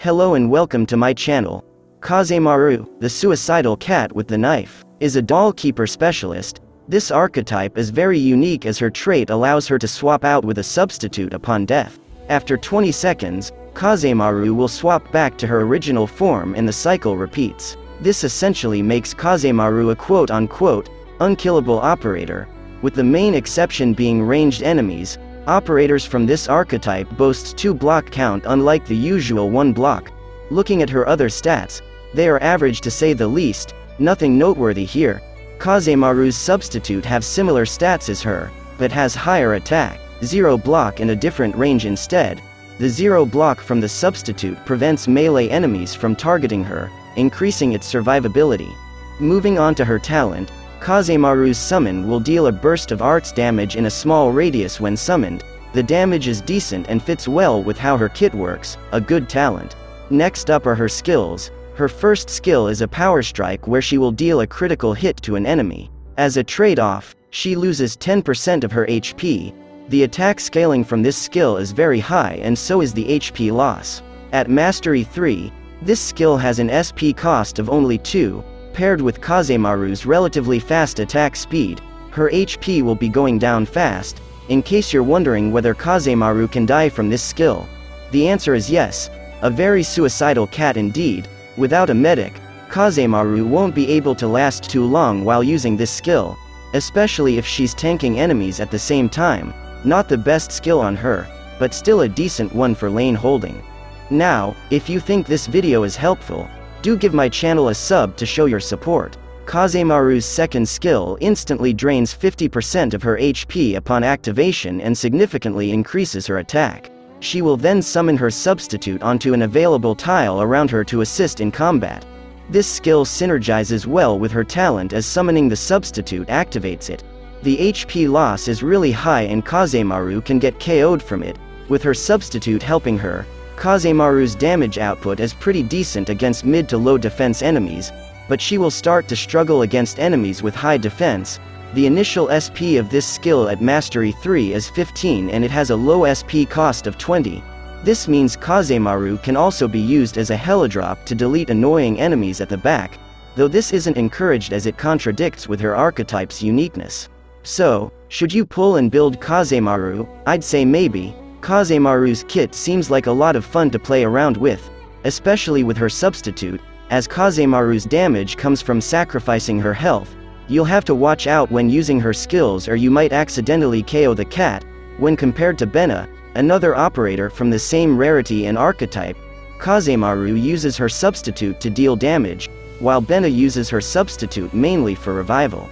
Hello and welcome to my channel. Kazemaru, the suicidal cat with the knife, is a doll keeper specialist. This archetype is very unique as her trait allows her to swap out with a substitute upon death. After 20 seconds, Kazemaru will swap back to her original form and the cycle repeats. This essentially makes Kazemaru a quote-unquote, unkillable operator, with the main exception being ranged enemies, Operators from this archetype boasts 2 block count unlike the usual 1 block. Looking at her other stats, they are average to say the least, nothing noteworthy here. Kazemaru's substitute have similar stats as her, but has higher attack, 0 block and a different range instead. The 0 block from the substitute prevents melee enemies from targeting her, increasing its survivability. Moving on to her talent, Kazemaru's summon will deal a burst of arts damage in a small radius when summoned. The damage is decent and fits well with how her kit works, a good talent. Next up are her skills. Her first skill is a power strike where she will deal a critical hit to an enemy. As a trade-off, she loses 10% of her HP. The attack scaling from this skill is very high and so is the HP loss. At Mastery 3, this skill has an SP cost of only 2, Paired with Kazemaru's relatively fast attack speed, her HP will be going down fast, in case you're wondering whether Kazemaru can die from this skill. The answer is yes, a very suicidal cat indeed, without a medic, Kazemaru won't be able to last too long while using this skill, especially if she's tanking enemies at the same time, not the best skill on her, but still a decent one for lane holding. Now, if you think this video is helpful, do give my channel a sub to show your support. Kazemaru's second skill instantly drains 50% of her HP upon activation and significantly increases her attack. She will then summon her substitute onto an available tile around her to assist in combat. This skill synergizes well with her talent as summoning the substitute activates it. The HP loss is really high and Kazemaru can get KO'd from it, with her substitute helping her, Kazemaru's damage output is pretty decent against mid to low defense enemies, but she will start to struggle against enemies with high defense. The initial SP of this skill at Mastery 3 is 15 and it has a low SP cost of 20. This means Kazemaru can also be used as a Helidrop to delete annoying enemies at the back, though this isn't encouraged as it contradicts with her archetype's uniqueness. So, should you pull and build Kazemaru, I'd say maybe, Kazemaru's kit seems like a lot of fun to play around with, especially with her substitute, as Kazemaru's damage comes from sacrificing her health, you'll have to watch out when using her skills or you might accidentally KO the cat, when compared to Bena, another operator from the same rarity and archetype, Kazemaru uses her substitute to deal damage, while Bena uses her substitute mainly for revival.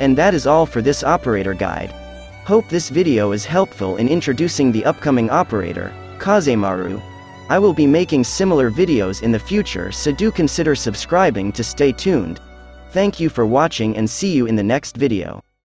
And that is all for this operator guide. Hope this video is helpful in introducing the upcoming operator, Kazemaru. I will be making similar videos in the future so do consider subscribing to stay tuned. Thank you for watching and see you in the next video.